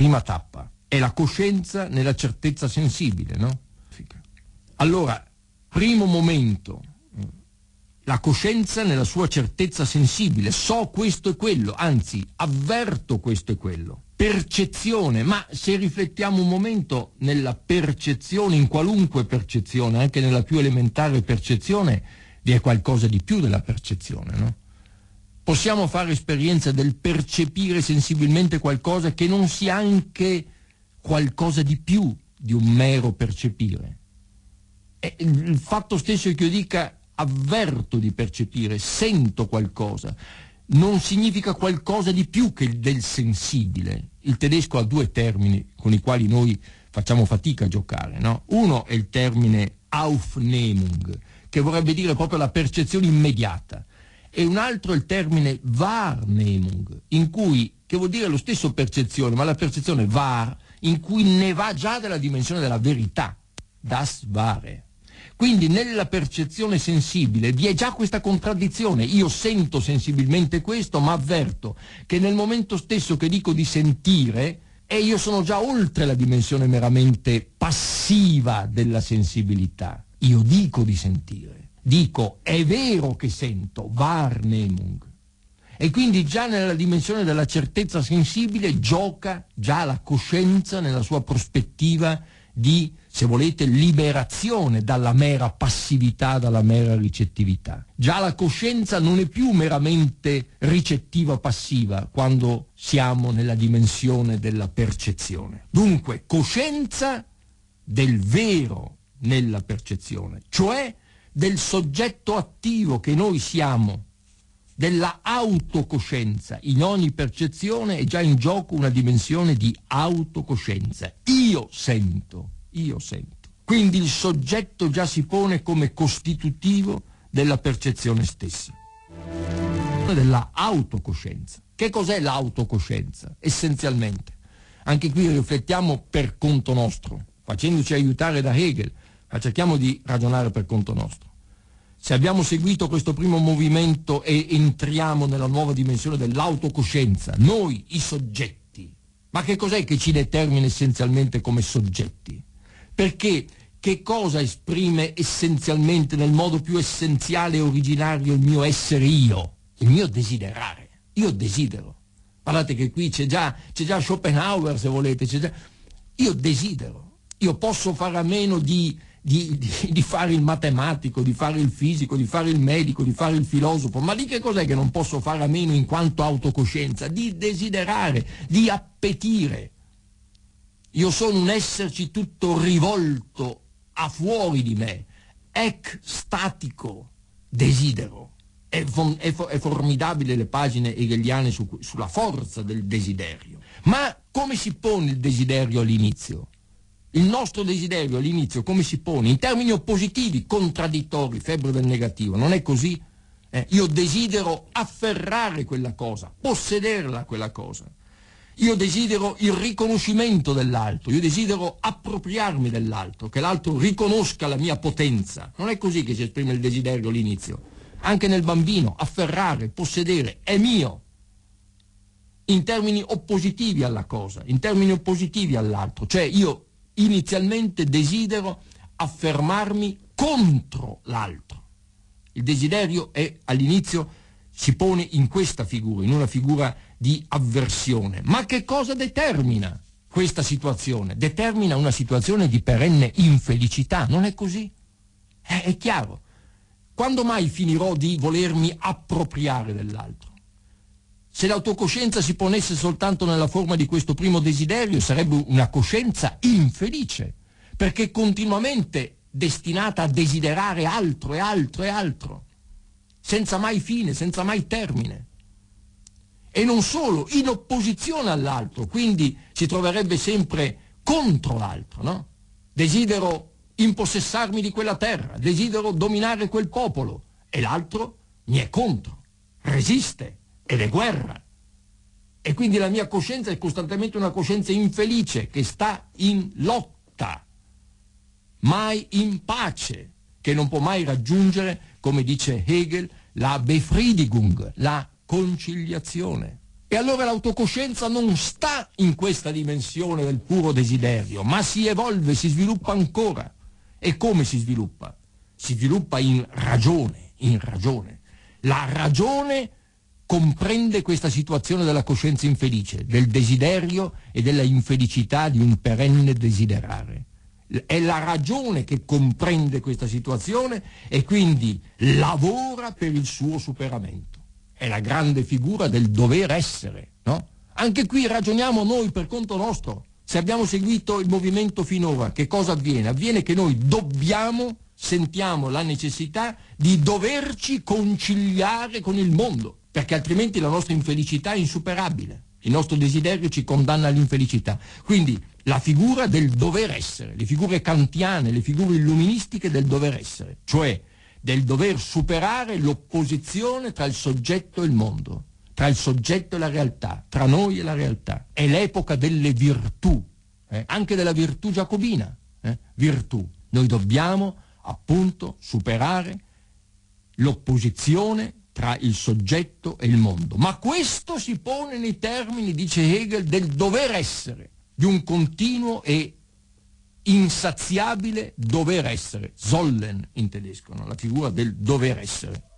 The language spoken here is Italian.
prima tappa, è la coscienza nella certezza sensibile, no? Allora, primo momento, la coscienza nella sua certezza sensibile, so questo e quello, anzi avverto questo e quello. Percezione, ma se riflettiamo un momento nella percezione, in qualunque percezione, anche nella più elementare percezione, vi è qualcosa di più della percezione, no? Possiamo fare esperienza del percepire sensibilmente qualcosa che non sia anche qualcosa di più di un mero percepire. E il fatto stesso che io dica avverto di percepire, sento qualcosa, non significa qualcosa di più che del sensibile. Il tedesco ha due termini con i quali noi facciamo fatica a giocare. No? Uno è il termine Aufnehmung, che vorrebbe dire proprio la percezione immediata, e un altro è il termine Wahrnehmung, in cui, che vuol dire lo stesso percezione, ma la percezione Wahr, in cui ne va già della dimensione della verità, das Wahre. Quindi nella percezione sensibile vi è già questa contraddizione. Io sento sensibilmente questo, ma avverto che nel momento stesso che dico di sentire, e io sono già oltre la dimensione meramente passiva della sensibilità. Io dico di sentire, dico è vero che sento, Wahrnehmung. E quindi già nella dimensione della certezza sensibile gioca già la coscienza nella sua prospettiva di, se volete, liberazione dalla mera passività, dalla mera ricettività. Già la coscienza non è più meramente ricettiva passiva quando siamo nella dimensione della percezione. Dunque, coscienza del vero nella percezione, cioè del soggetto attivo che noi siamo della autocoscienza. In ogni percezione è già in gioco una dimensione di autocoscienza. Io sento, io sento. Quindi il soggetto già si pone come costitutivo della percezione stessa, della autocoscienza. Che cos'è l'autocoscienza? Essenzialmente. Anche qui riflettiamo per conto nostro, facendoci aiutare da Hegel, ma cerchiamo di ragionare per conto nostro. Se abbiamo seguito questo primo movimento e entriamo nella nuova dimensione dell'autocoscienza, noi i soggetti, ma che cos'è che ci determina essenzialmente come soggetti? Perché che cosa esprime essenzialmente nel modo più essenziale e originario il mio essere io? Il mio desiderare. Io desidero. Guardate che qui c'è già, c'è già Schopenhauer se volete, già... io desidero. Io posso fare a meno di di, di, di, fare il matematico, di fare il fisico, di fare il medico, di fare il filosofo, ma di che cos'è che non posso fare a meno in quanto autocoscienza? Di desiderare, di appetire. Io sono un esserci tutto rivolto a fuori di me, ec statico, desidero. È, è, è formidabile le pagine hegeliane su, sulla forza del desiderio. Ma come si pone il desiderio all'inizio? Il nostro desiderio all'inizio come si pone? In termini oppositivi, contraddittori, febbre del negativo, non è così? Eh, io desidero afferrare quella cosa, possederla quella cosa. Io desidero il riconoscimento dell'altro, io desidero appropriarmi dell'altro, che l'altro riconosca la mia potenza. Non è così che si esprime il desiderio all'inizio. Anche nel bambino, afferrare, possedere, è mio. In termini oppositivi alla cosa, in termini oppositivi all'altro. Cioè io inizialmente desidero affermarmi contro l'altro. Il desiderio è all'inizio si pone in questa figura, in una figura di avversione. Ma che cosa determina questa situazione? Determina una situazione di perenne infelicità, non è così? È, è chiaro. Quando mai finirò di volermi appropriare dell'altro? Se l'autocoscienza si ponesse soltanto nella forma di questo primo desiderio sarebbe una coscienza infelice, perché continuamente destinata a desiderare altro e altro e altro, senza mai fine, senza mai termine. E non solo, in opposizione all'altro, quindi si troverebbe sempre contro l'altro, no? Desidero impossessarmi di quella terra, desidero dominare quel popolo, e l'altro mi è contro, resiste ed è guerra. E quindi la mia coscienza è costantemente una coscienza infelice che sta in lotta, mai in pace, che non può mai raggiungere, come dice Hegel, la Befriedigung, la conciliazione. E allora l'autocoscienza non sta in questa dimensione del puro desiderio, ma si evolve, si sviluppa ancora. E come si sviluppa? Si sviluppa in ragione, in ragione. La ragione comprende questa situazione della coscienza infelice, del desiderio e della infelicità di un perenne desiderare. È la ragione che comprende questa situazione e quindi lavora per il suo superamento. È la grande figura del dover essere, no? Anche qui ragioniamo noi per conto nostro. Se abbiamo seguito il movimento finora, che cosa avviene? Avviene che noi dobbiamo, sentiamo la necessità di doverci conciliare con il mondo perché altrimenti la nostra infelicità è insuperabile. Il nostro desiderio ci condanna all'infelicità. Quindi la figura del dover essere, le figure kantiane, le figure illuministiche del dover essere, cioè del dover superare l'opposizione tra il soggetto e il mondo, tra il soggetto e la realtà, tra noi e la realtà. È l'epoca delle virtù, eh? anche della virtù giacobina. Eh? Virtù. Noi dobbiamo appunto superare l'opposizione tra il soggetto e il mondo. Ma questo si pone nei termini, dice Hegel, del dover essere, di un continuo e insaziabile dover essere, sollen in tedesco, no? la figura del dover essere.